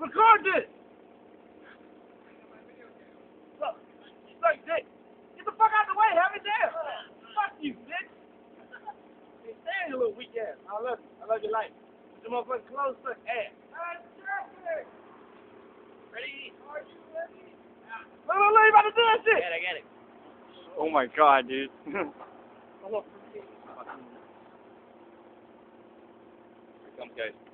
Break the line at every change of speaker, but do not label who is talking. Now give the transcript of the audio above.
Record this! Look, look, Dick. Get the fuck out the way, have it there. Fuck you, Dick. Hey, stand your little weak ass. I love you. I love your life. Put your motherfucking clothes suck ass. Ready? Are you ready? Look, look, look, you about to do that shit.
Get it, get it.
Oh my god, dude.
Hold.
Here comes, guys.